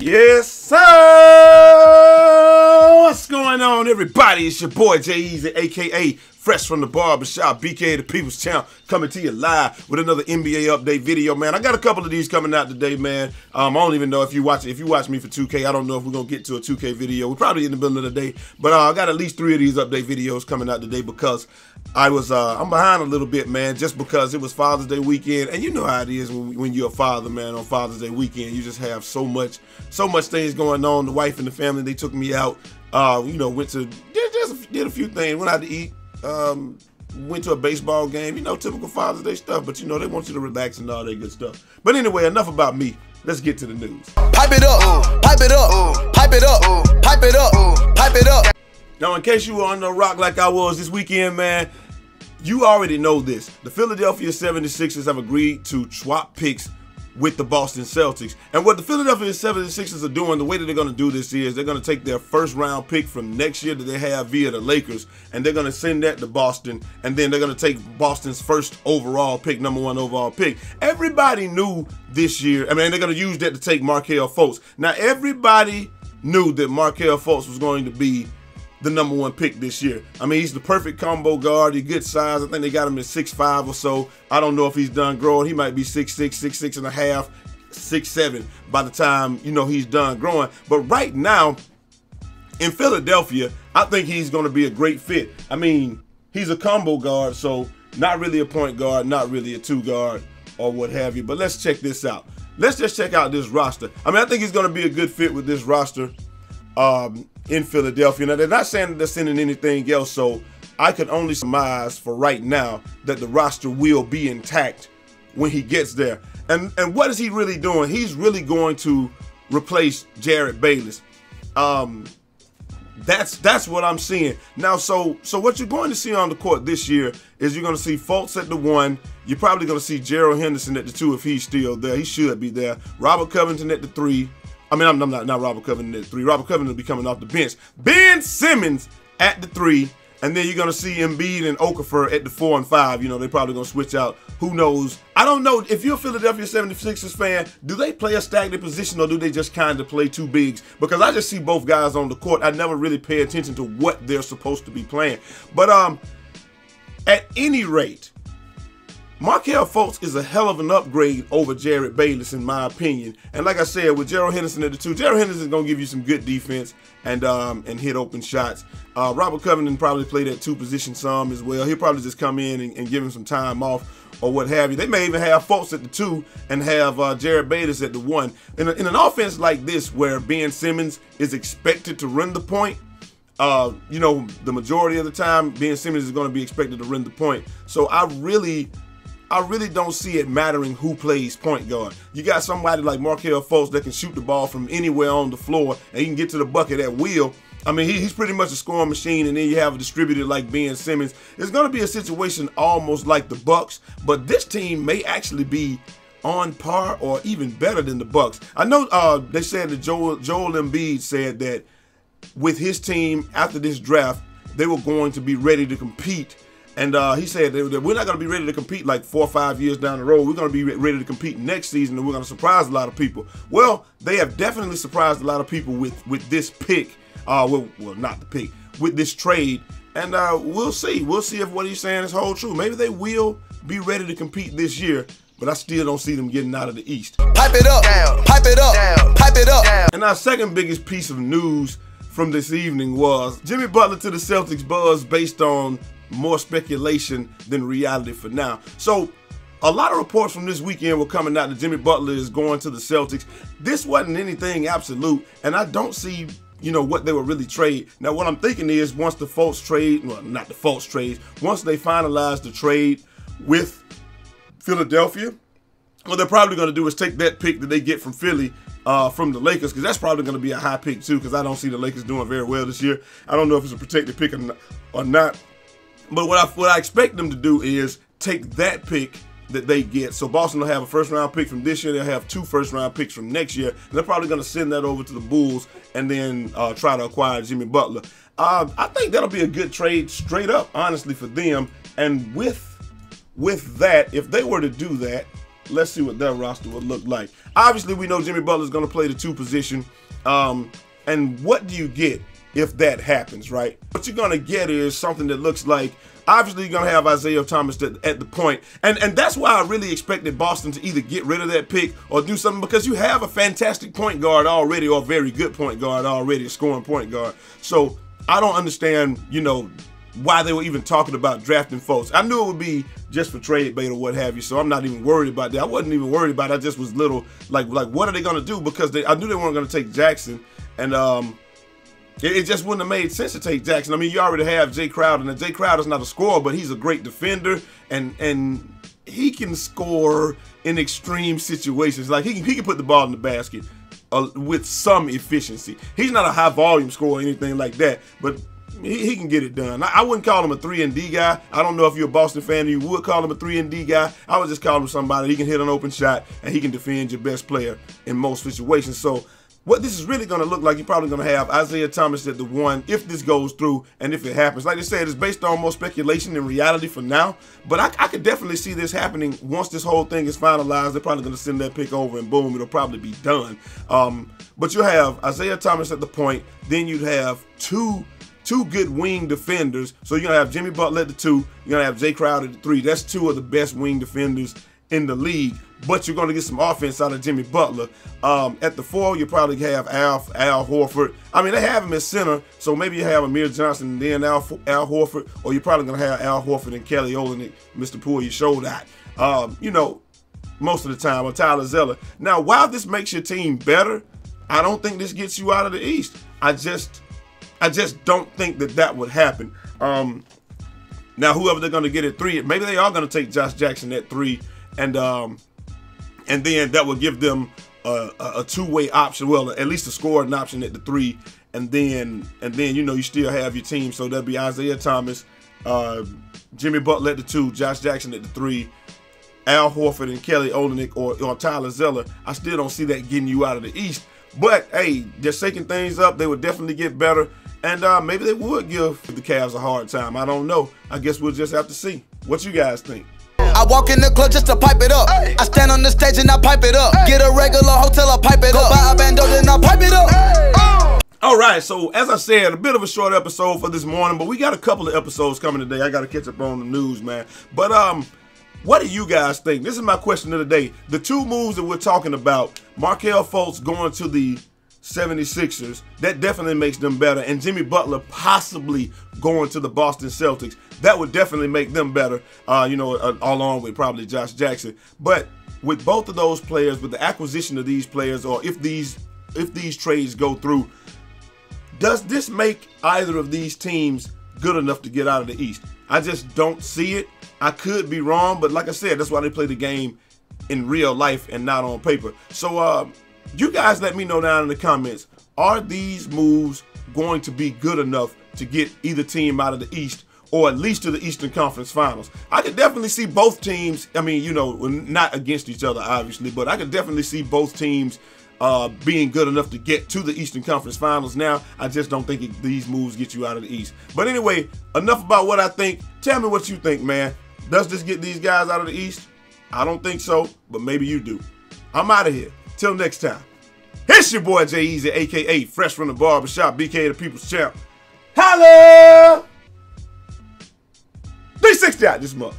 Yes, sir. On, everybody? It's your boy Jai Eazy, aka Fresh from the Barbershop, BK the People's Channel, coming to you live with another NBA update video, man. I got a couple of these coming out today, man. Um, I don't even know if you watch if you watch me for 2K. I don't know if we're gonna get to a 2K video. We're probably in the middle of the day, but uh, I got at least three of these update videos coming out today because I was uh, I'm behind a little bit, man, just because it was Father's Day weekend, and you know how it is when, when you're a father, man. On Father's Day weekend, you just have so much so much things going on. The wife and the family they took me out. Uh, you know, went to did, just did a few things, went out to eat um, went to a baseball game, you know, typical Father's Day stuff, but you know, they want you to relax and all that good stuff. But anyway, enough about me. Let's get to the news. Pipe it up, pipe it up, pipe it up, pipe it up, pipe it up. Now, in case you were on the rock like I was this weekend, man, you already know this. The Philadelphia 76ers have agreed to swap picks with the Boston Celtics. And what the Philadelphia 76ers are doing, the way that they're going to do this is they're going to take their first round pick from next year that they have via the Lakers, and they're going to send that to Boston, and then they're going to take Boston's first overall pick, number one overall pick. Everybody knew this year, I mean, they're going to use that to take Markelle Fultz. Now, everybody knew that Markelle Fultz was going to be the number one pick this year. I mean, he's the perfect combo guard. He's good size. I think they got him at six five or so. I don't know if he's done growing. He might be six six, six six and a half, six seven by the time you know he's done growing. But right now, in Philadelphia, I think he's going to be a great fit. I mean, he's a combo guard, so not really a point guard, not really a two guard or what have you. But let's check this out. Let's just check out this roster. I mean, I think he's going to be a good fit with this roster. Um, in Philadelphia. Now, they're not saying that they're sending anything else, so I can only surmise for right now that the roster will be intact when he gets there. And and what is he really doing? He's really going to replace Jerryd Bayless. Um, that's that's what I'm seeing now. So so what you're going to see on the court this year is you're going to see Fultz at the one. You're probably going to see Gerald Henderson at the two if he's still there. He should be there. Robert Covington at the three. I mean, I'm, I'm not not Robert Covington at three. Robert Covington will be coming off the bench. Ben Simmons at the three, and then you're gonna see Embiid and Okafor at the four and five. You know, they're probably gonna switch out. Who knows? I don't know. If you're a Philadelphia 76ers fan, do they play a stagnant position or do they just kind of play two bigs? Because I just see both guys on the court. I never really pay attention to what they're supposed to be playing. But um, at any rate, Markelle Fultz is a hell of an upgrade over Jerryd Bayless, in my opinion. And like I said, with Gerald Henderson at the two, Gerald Henderson is going to give you some good defense and um, and hit open shots. Uh, Robert Covington probably played at two position some as well. He'll probably just come in and, and, give him some time off or what have you. They may even have Fultz at the two and have uh, Jerryd Bayless at the one. In, a, in an offense like this, where Ben Simmons is expected to run the point, uh, you know, the majority of the time, Ben Simmons is going to be expected to run the point. So I really I really don't see it mattering who plays point guard. You got somebody like Markelle Fultz that can shoot the ball from anywhere on the floor and he can get to the bucket at will. I mean, he, he's pretty much a scoring machine, and then you have a distributor like Ben Simmons. It's going to be a situation almost like the Bucks, but this team may actually be on par or even better than the Bucks. I know uh, they said that Joel Joel Embiid said that with his team after this draft, they were going to be ready to compete and uh, he said that we're not going to be ready to compete like four or five years down the road. We're going to be ready to compete next season, and we're going to surprise a lot of people. Well, they have definitely surprised a lot of people with with this pick. Uh, well, well, not the pick with this trade, and uh, we'll see. We'll see if what he's saying is whole true. Maybe they will be ready to compete this year, but I still don't see them getting out of the East. Pipe it up, down, pipe it up, down, pipe it up. Down. And our second biggest piece of news from this evening was Jimmy Butler to the Celtics buzz based on more speculation than reality for now. So a lot of reports from this weekend were coming out that Jimmy Butler is going to the Celtics. This wasn't anything absolute, and I don't see you know what they would really trade. Now what I'm thinking is once the Fultz trade, well not the Fultz trades, once they finalize the trade with Philadelphia, what they're probably going to do is take that pick that they get from Philly uh, from the Lakers because that's probably going to be a high pick too because I don't see the Lakers doing very well this year. I don't know if it's a protected pick or not, but what I what I expect them to do is take that pick that they get. So Boston will have a first round pick from this year. They'll have two first round picks from next year. And they're probably going to send that over to the Bulls and then uh, try to acquire Jimmy Butler. Uh, I think that'll be a good trade, straight up, honestly, for them. And with with that, if they were to do that, let's see what that roster would look like. Obviously, we know Jimmy Butler's going to play the two position. Um, and what do you get if that happens, right? What you're going to get is something that looks like obviously you're going to have Isaiah Thomas at, at the point. And and that's why I really expected Boston to either get rid of that pick or do something because you have a fantastic point guard already or very good point guard already, a scoring point guard. So I don't understand, you know, why they were even talking about drafting Fultz. I knew it would be just for trade bait or what have you, so I'm not even worried about that. I wasn't even worried about it. I just was little like like what are they gonna do? Because they I knew they weren't gonna take Jackson and um it, it, just wouldn't have made sense to take Jackson. I mean, you already have Jae Crowder, and Jae Crowder's not a scorer, but he's a great defender, and and he can score in extreme situations. Like he can, he can put the ball in the basket uh, with some efficiency. He's not a high volume scorer or anything like that, but he, he, can get it done. I, I, wouldn't call him a three and D guy. I don't know if you're a Boston fan you would call him a three and D guy. I would just call him somebody he can hit an open shot and he can defend your best player in most situations. So what this is really going to look like, you're probably going to have Isaiah Thomas at the one if this goes through and if it happens. Like I said, it's based on more speculation than reality for now. But I, I could definitely see this happening once this whole thing is finalized. They're probably going to send that pick over and boom, it'll probably be done. Um, but you have Isaiah Thomas at the point. Then you'd have two two good wing defenders. So you're gonna have Jimmy Butler at the two. You're gonna have Jae Crowder at the three. That's two of the best wing defenders in the league but you're going to get some offense out of Jimmy Butler. Um, at the four, you probably have Al Al Horford. I mean, they have him at center, so maybe you have Amir Johnson and then Al, Al Horford, or you're probably going to have Al Horford and Kelly Olynyk, Mr. Poole, you showed that. Um, you know, most of the time, or Tyler Zeller. Now, while this makes your team better, I don't think this gets you out of the East. I just, I just don't think that that would happen. Um, now, whoever they're going to get at three, maybe they are going to take Josh Jackson at three, and um, and then that will give them a, a, two-way option. Well, at least a scoring option at the three, and then and then you know you still have your team. So that'll be Isaiah Thomas, uh, Jimmy Butler at the two, Josh Jackson at the three, Al Horford and Kelly Olynyk or, or Tyler Zeller. I still don't see that getting you out of the East. But hey, they're shaking things up. They would definitely get better. And uh, maybe they would give the Cavs a hard time. I don't know. I guess we'll just have to see. What you guys think? I walk in the club just to pipe it up. I stand on the stage and I pipe it up. Get a regular hotel, I pipe it up. Buy a bando, then I pipe it up. All right, so as I said, a bit of a short episode for this morning, but we got a couple of episodes coming today. I got to catch up on the news, man. But um, what do you guys think? This is my question of the day. The two moves that we're talking about, Markelle Fultz going to the 76ers, that definitely makes them better. And Jimmy Butler possibly going to the Boston Celtics that would definitely make them better. Uh, you know, uh, along with probably Josh Jackson. But with both of those players, with the acquisition of these players, or if these if these trades go through, does this make either of these teams good enough to get out of the East? I just don't see it. I could be wrong, but like I said, that's why they play the game in real life and not on paper. So, uh, you guys let me know down in the comments. Are these moves going to be good enough to get either team out of the East or at least to the Eastern Conference Finals. I could definitely see both teams. I mean, you know, not against each other, obviously, but I could definitely see both teams uh, being good enough to get to the Eastern Conference Finals. Now, I just don't think it, these moves get you out of the East. But anyway, enough about what I think. Tell me what you think, man. Does this get these guys out of the East? I don't think so, but maybe you do. I'm out of here. Till next time. It's your boy Jai Eazy, aka Fresh from the Barbershop, BK the People's Champ. Holla! 360 out this month.